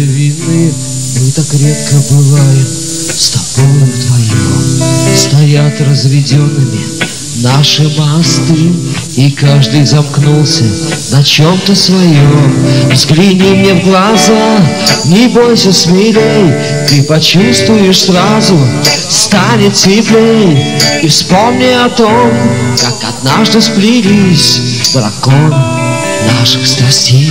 вины Мы так редко бываем с тобой вдвоем. Стоят разведенными наши мосты И каждый замкнулся на чем-то своем Взгляни мне в глаза, не бойся смелей Ты почувствуешь сразу, станет теплей. И вспомни о том, как однажды сплелись Дракон наших страстей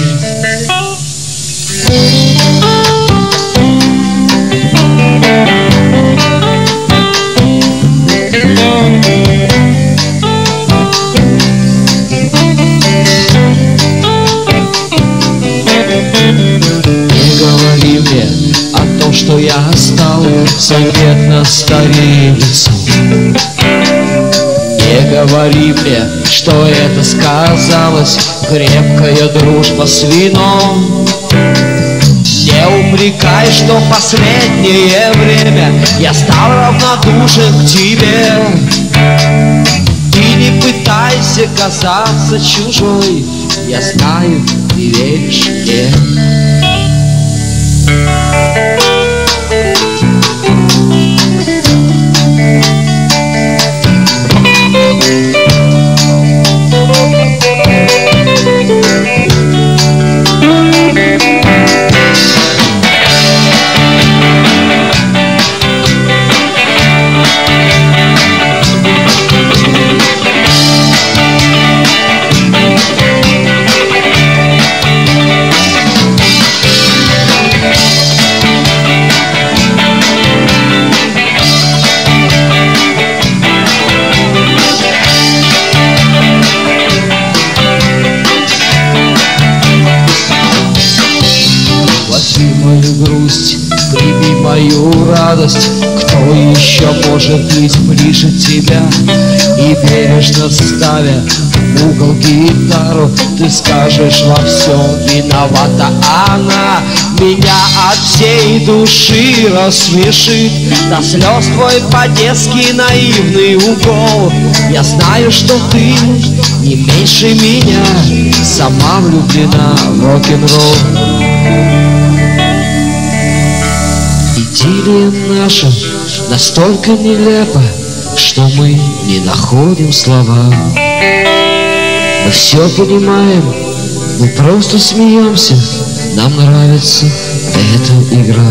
заметно старее лицом. Не говори мне, что это сказалось крепкая дружба с вином. Не упрекай, что последнее время я стал равнодушен к тебе. Ты не пытайся казаться чужой, я знаю, ты веришь грусть, прими мою радость Кто еще может быть ближе тебя? И бережно ставя в угол гитару Ты скажешь во всем виновата она Меня от всей души рассмешит. До слез твой по-детски наивный укол. Я знаю, что ты не меньше меня Сама влюблена в рок-н-ролл Бессилие наше настолько нелепо, Что мы не находим слова. Мы все понимаем, мы просто смеемся, Нам нравится эта игра.